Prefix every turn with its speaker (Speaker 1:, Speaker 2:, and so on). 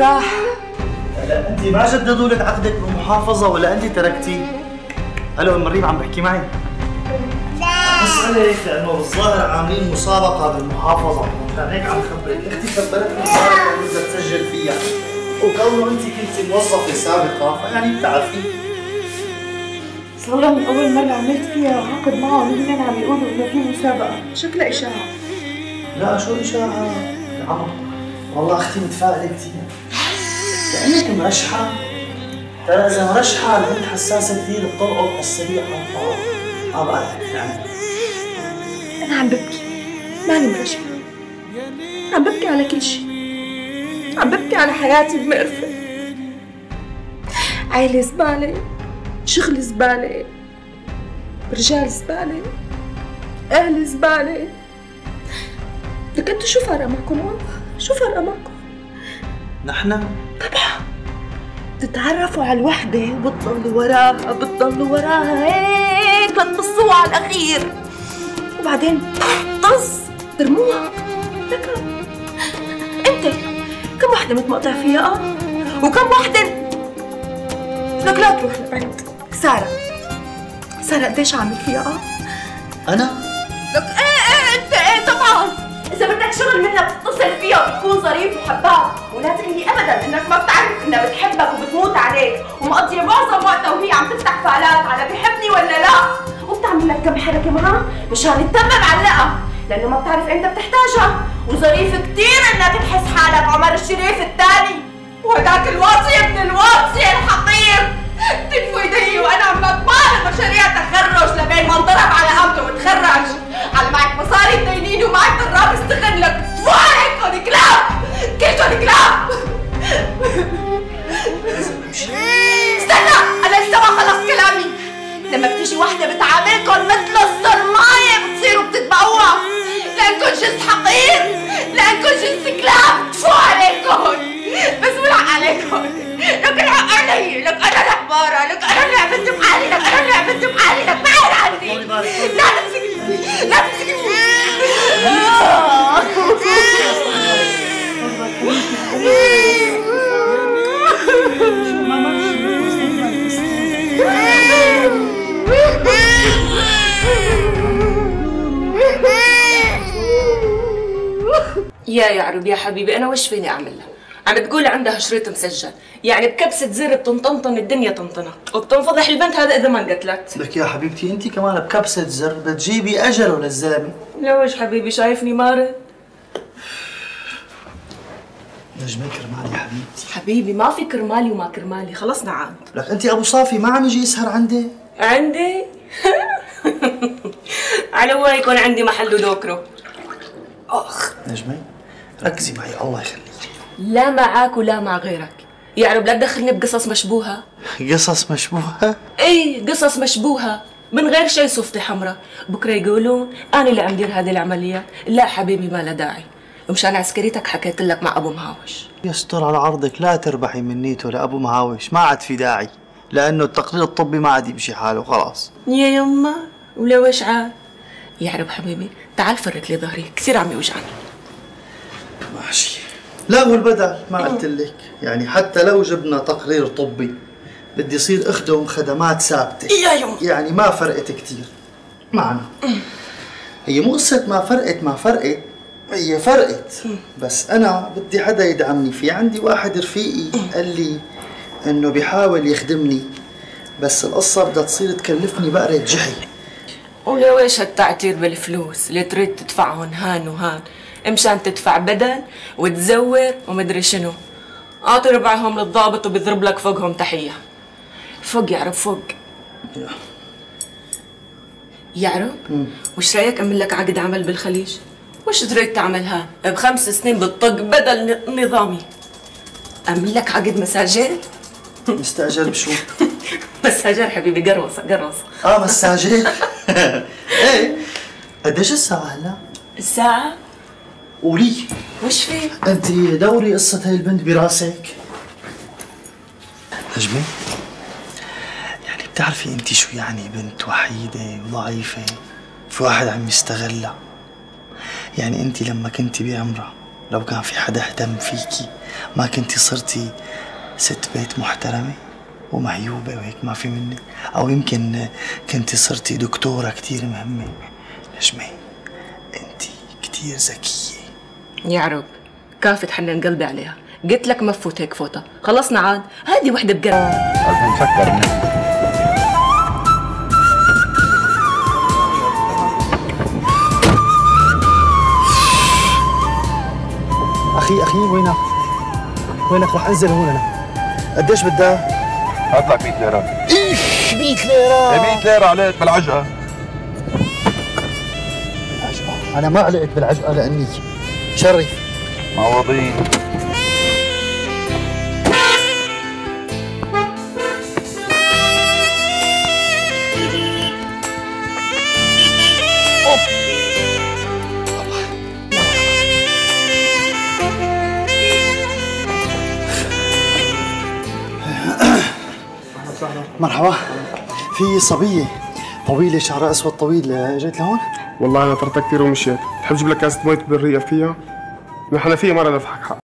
Speaker 1: راح.
Speaker 2: لا أنت ما جددوا لك عقدك بالمحافظه ولا أنت تركتيه ألو المريم عم بحكي معي. بسألك لأنه بالظاهر عاملين مسابقة بالمحافظة. مشان هيك عم خبرك. أختي خبرتني مسابقه بدها تسجل فيها. وكونه أنت كنت موظفة سابقة فيعني بتعرفي.
Speaker 1: والله من أول مرة عملت فيها عقد معهم هن عم يقولوا إنه في مسابقة. شكلها إشاعة؟
Speaker 2: لا شو إشاعة؟ يا عمر والله أختي متفائلة كثير كانك مرشحة؟ ترى اذا مرشحه البنت حساسه كثير بتلقط السريع آه بقى يعني
Speaker 1: أنا عم ببكي. ماني مرشحة. عم ببكي على كل شيء. عم ببكي على حياتي بمقرفة. عيلة زبالة شغل زبالة رجال زبالة أهل زبالة. لك أنتو شو فارقة معكم والله شو فارقة معكم
Speaker 2: نحن؟
Speaker 1: طبعا تتعرفوا على الوحدة؟ وبتضلوا وراها بتضلوا وراها. هيك لتبصوها على الأخير. وبعدين طز ترموها. لك. أنت كم وحدة متمقطع فيها؟ آه. وكم وحدة؟ لك لا تروح لبنت سارة. سارة قديش عامل فيها؟ آه.
Speaker 2: أنا؟
Speaker 1: لك بدك شغل منك تتصل فيها وتكون ظريف وحباب. ولا تقلي ابدا إنك ما بتعرف إنها بتحبك وبتموت عليك. ومقضية معظم وقتها وهي عم تفتح فعالات على بحبني ولا لا. وبتعمل لك كم حركه معها مشان تتمم علقها لأنه ما بتعرف إمتى بتحتاجها. وظريف كثير إنك تحس حالك عمر الشريف الثاني وهداك الواطي ابن الواطي الحقير. تلفوا إيدي وأنا عم بطبع مشاريع تخرج لبين ما انضرب على قامته وتخرج. دراب استغلك فوالكم كلاب كلكم كلاب استنى! أنا لسه ما خلص كلامي؟ لما بتيجي وحدة بتعاملكم مثل الصرماية بتصيروا بتتبعوها لأنكم جنس حقير! لأنكم جنس كلاب تفو عليكم! بس بلحق عليكم! لك الحق علي! لك
Speaker 3: يا يعرب يا حبيبي أنا وش فيني أعمل لها؟ عم تقول عندها شريط مسجل يعني بكبسة زر بتنطنطن الدنيا تنطنها وبتنفضح البنت هذا إذا ما انقتلت.
Speaker 2: لك يا حبيبتي أنت كمان بكبسة زر بتجيبي اجله للزلمه
Speaker 3: لوش حبيبي شايفني مارد؟
Speaker 2: نجمة كرمال يا حبيبتي.
Speaker 3: حبيبي ما في كرمالي وما كرمالي خلصنا عاد
Speaker 2: لك أنت أبو صافي ما عم يجي يسهر عندي؟
Speaker 3: عندي؟ على هو يكون عندي محل ودوكرو أخ.
Speaker 2: نجمة ركزي معي الله يخليك.
Speaker 3: لا معاك ولا مع غيرك. يعرب لا تدخلني بقصص مشبوهة.
Speaker 2: قصص مشبوهة؟
Speaker 3: إي قصص مشبوهة. من غير شيء صفتي حمراء بكرة يقولون أنا اللي عم دير هذه العمليات لا حبيبي ما لها داعي. ومشان عسكريتك حكيت لك مع أبو مهاوش.
Speaker 2: يستر على عرضك لا تربحي من نيته لابو مهاوش. ما عاد في داعي لأنه التقرير الطبي ما عاد يمشي حاله خلاص.
Speaker 3: يا يما ولا وش عاد؟ يعرب حبيبي تعال فرك لي ظهري كثير عم يوجعني.
Speaker 2: ماشي لا والبدل ما قلت لك. يعني حتى لو جبنا تقرير طبي بدي يصير اخدم خدمات ثابتة.
Speaker 3: يا يما
Speaker 2: يعني ما فرقت كتير. معنا. هي مو قصة ما فرقت ما فرقت هي فرقت. بس أنا بدي حدا يدعمني. في عندي واحد رفيقي قال لي إنه بيحاول يخدمني بس القصة بدها تصير تكلفني بقرة جحي.
Speaker 3: ولا ويش هالتعتير بالفلوس؟ اللي تريد تدفعهم هان وهان. مشان تدفع بدل وتزور ومدري شنو. اعطي ربعهم للضابط وبيضرب لك فوقهم تحية. فوق يعرف فوق. يعرف؟ وش رأيك أعمل لك عقد عمل بالخليج؟ وش تريد تعملها؟ بخمس سنين بالطق بدل نظامي. أعمل لك عقد مساجين؟
Speaker 2: مستأجر بشو؟
Speaker 3: مساجر حبيبي قروصة قروصة.
Speaker 2: آه مساجر إيه. قديش الساعة هلا؟
Speaker 3: الساعة
Speaker 2: قولي
Speaker 3: وش في
Speaker 2: انت دوري قصة هاي البنت براسك نجمة يعني بتعرفي انت شو يعني بنت وحيدة وضعيفة؟ في واحد عم يستغلها. يعني انت لما كنت بعمرها لو كان في حدا اهتم فيكي ما كنتي صرتي ست بيت محترمة ومعيوبة وهيك ما في منك. أو يمكن كنتي صرتي دكتورة كتير مهمة. نجمة أنت كتير ذكية.
Speaker 3: يا عرب كافة حنن قلبي عليها. قلت لك ما تفوت هيك فوطة. خلصنا عاد. هذه وحدة بقلب.
Speaker 4: نفكر
Speaker 2: أخي أخي وينك؟ وينك رح أنزل هون أنا؟ قديش بدها؟
Speaker 4: هات لك 100 ليرة.
Speaker 2: إيش 100 ليرة؟
Speaker 4: 100 ليرة عليك بالعجقة.
Speaker 2: بالعجقة. أنا ما علقت بالعجقة لأني شرف
Speaker 4: معوضين
Speaker 2: مرحبا. في صبية طويلة شعرها أسود طويل اجت لهون؟
Speaker 5: والله أنا طرتها كثير ومشيت. تحب أجيب لك كاسة مي تبريها فيها؟ الحنفية لها حق حق